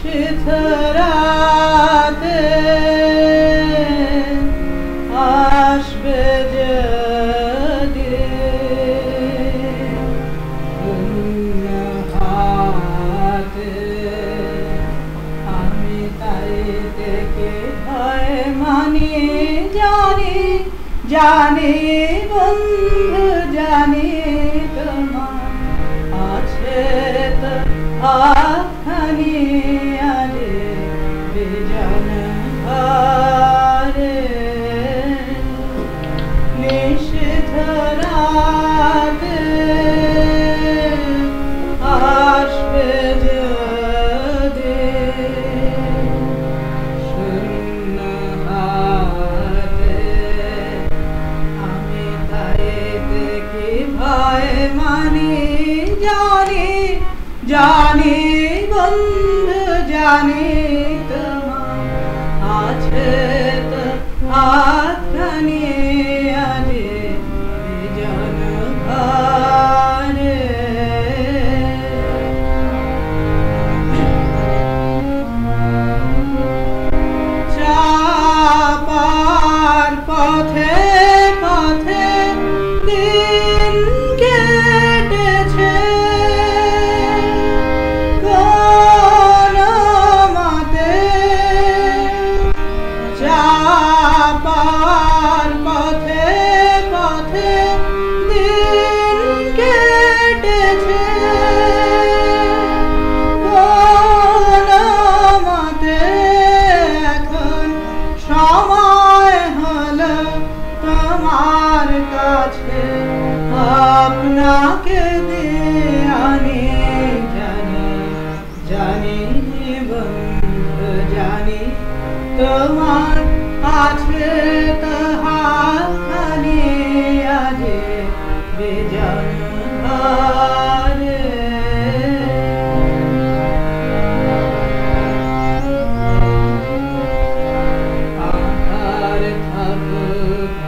সিথরাতে আসবে যদি হাতে। আমি তাই থেকে ভয় মানি জানি জানি বন্ধু, জানি তোমার আছে তো আ माने जाने जाने बंद जाने तमाम आज আপনাকে আনি জানি জানি বন্ধু জানি তোমার আছে তাহার খানি আজে বেজান আহার থাকুক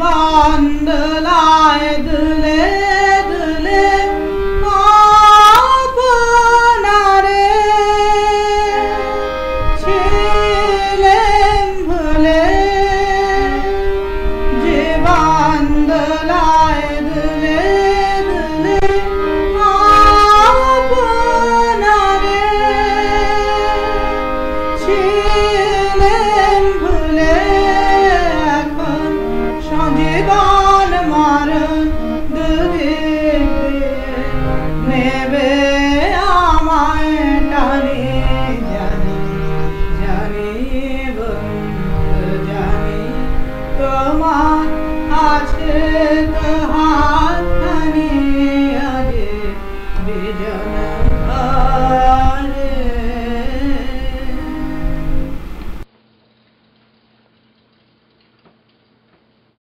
bandlaydılar 一般